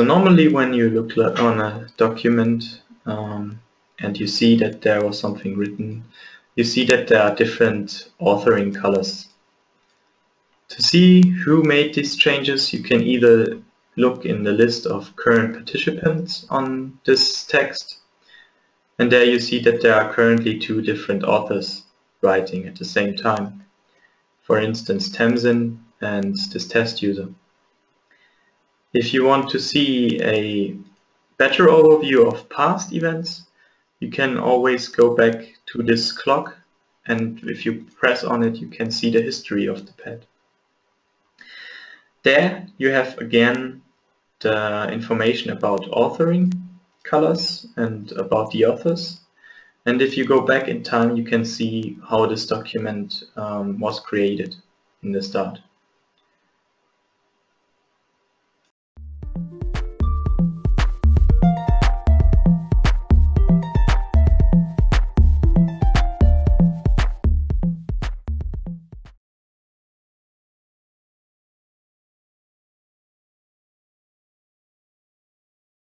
So normally when you look on a document um, and you see that there was something written, you see that there are different authoring colors. To see who made these changes, you can either look in the list of current participants on this text, and there you see that there are currently two different authors writing at the same time. For instance, Tamsin and this test user. If you want to see a better overview of past events, you can always go back to this clock and if you press on it you can see the history of the pad. There you have again the information about authoring colors and about the authors and if you go back in time you can see how this document um, was created in the start.